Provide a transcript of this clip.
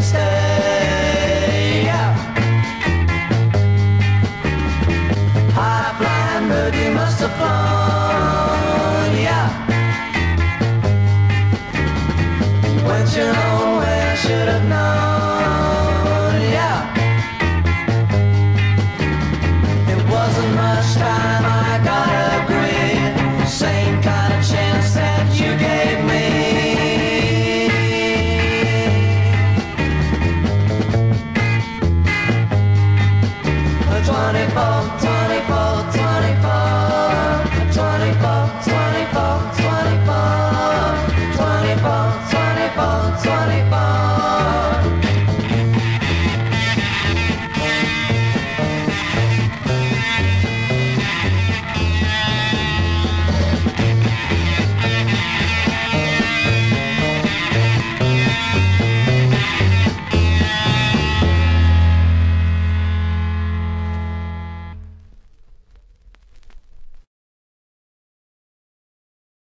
Wednesday. Yeah. High flying bird, you must have flown.